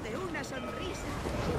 de una sonrisa.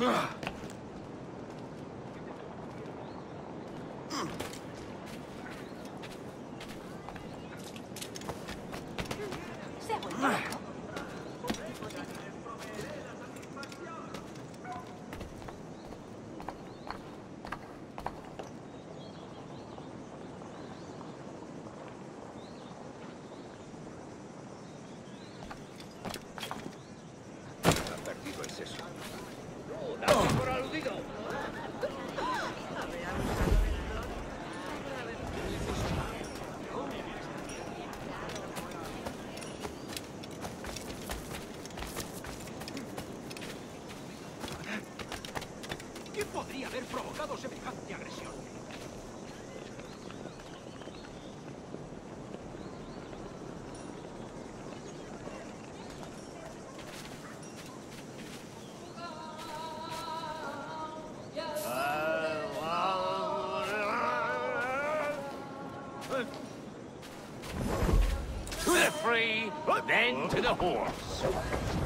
Ugh. haber provocado semejante agresión? To the free, then to the horse.